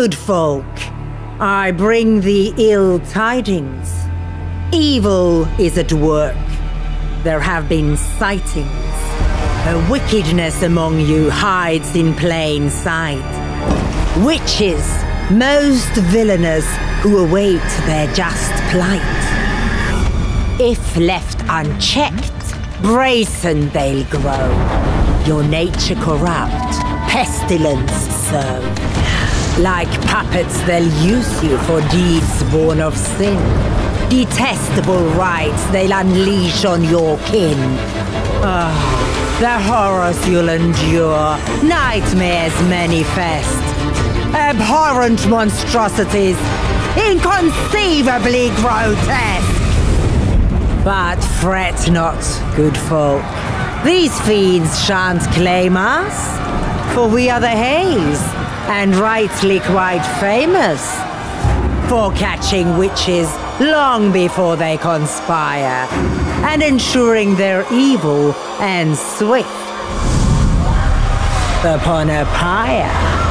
Good folk, I bring thee ill tidings. Evil is at work. There have been sightings. A wickedness among you hides in plain sight. Witches, most villainous, who await their just plight. If left unchecked, brazen they'll grow. Your nature corrupt, pestilence sow. Like puppets, they'll use you for deeds born of sin. Detestable rites they'll unleash on your kin. Ah, the horrors you'll endure, nightmares manifest. Abhorrent monstrosities, inconceivably grotesque. But fret not, good folk. These fiends shan't claim us, for we are the Haze, and rightly quite famous for catching witches long before they conspire, and ensuring their evil and swift upon a pyre.